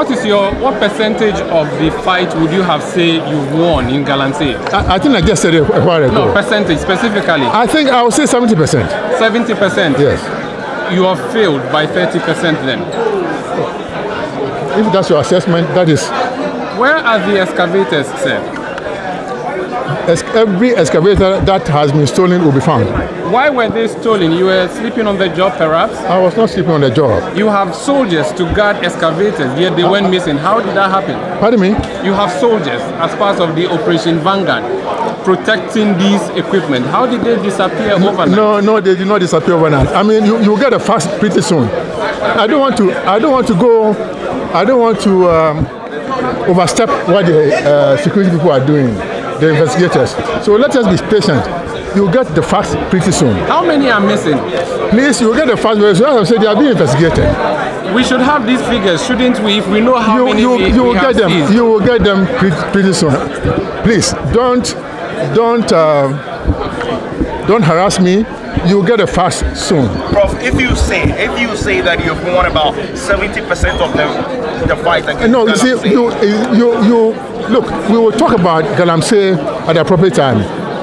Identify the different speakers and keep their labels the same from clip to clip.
Speaker 1: what is your what percentage of the fight would you have say you've won in Galamsey?
Speaker 2: I, I think I just said it a while ago.
Speaker 1: No, percentage specifically.
Speaker 2: I think I would say 70%.
Speaker 1: 70%.
Speaker 2: Yes.
Speaker 1: You have failed by 30% then.
Speaker 2: If that's your assessment, that is
Speaker 1: Where are the excavators, sir?
Speaker 2: Every excavator that has been stolen will be found.
Speaker 1: Why were they stolen? You were sleeping on the job perhaps?
Speaker 2: I was not sleeping on the job.
Speaker 1: You have soldiers to guard excavators, yet they went missing. How did that happen?
Speaker 2: Pardon me?
Speaker 1: You have soldiers as part of the Operation Vanguard protecting these equipment. How did they disappear overnight?
Speaker 2: No, no, they did not disappear overnight. I mean, you you get a fast pretty soon. I don't want to. I don't want to go. I don't want to um, overstep what the uh, security people are doing, the investigators. So let us be patient. You'll get the facts pretty soon.
Speaker 1: How many are missing?
Speaker 2: Please, you'll get the facts very soon. As I said, they are being investigated.
Speaker 1: We should have these figures, shouldn't we? If we know how
Speaker 2: You,
Speaker 1: many
Speaker 2: you,
Speaker 1: we,
Speaker 2: you
Speaker 1: we
Speaker 2: will
Speaker 1: have
Speaker 2: get them.
Speaker 1: seized.
Speaker 2: You will get them pretty, pretty soon. Please, don't, don't, uh, don't harass me. You'll get the facts soon.
Speaker 3: Prof, if you say if you say that you've won about seventy percent of the the fight against
Speaker 2: No, you see, you, you, you, look, we will talk about Galamsey at the appropriate time.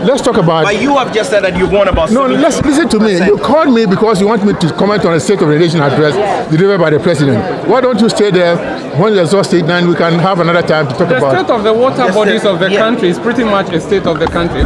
Speaker 2: Let's talk about.
Speaker 3: but you have just said that you've won about
Speaker 2: No, let's listen to me. You called me because you want me to comment on a State of the Nation address delivered by the president. Why don't you stay there? When you're exhausted, then we can have another time to talk
Speaker 1: The
Speaker 2: about.
Speaker 1: The state of the water
Speaker 3: Yes,
Speaker 1: bodies
Speaker 3: sir.
Speaker 1: of the
Speaker 3: Yeah.
Speaker 1: country is pretty much a state of the country.